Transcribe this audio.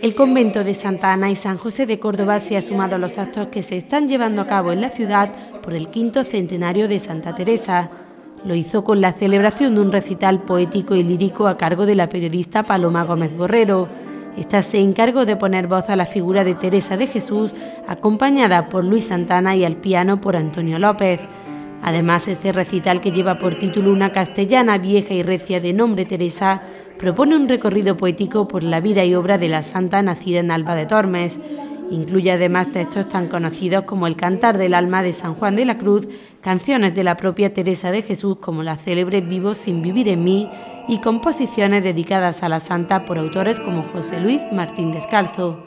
El convento de Santa Ana y San José de Córdoba se ha sumado a los actos que se están llevando a cabo en la ciudad por el quinto centenario de Santa Teresa. Lo hizo con la celebración de un recital poético y lírico a cargo de la periodista Paloma Gómez Borrero. Esta se encargó de poner voz a la figura de Teresa de Jesús, acompañada por Luis Santana y al piano por Antonio López. Además, este recital que lleva por título una castellana vieja y recia de nombre Teresa, propone un recorrido poético por la vida y obra de la santa nacida en Alba de Tormes. Incluye además textos tan conocidos como el Cantar del Alma de San Juan de la Cruz, canciones de la propia Teresa de Jesús como la célebre Vivo sin vivir en mí y composiciones dedicadas a la santa por autores como José Luis Martín Descalzo.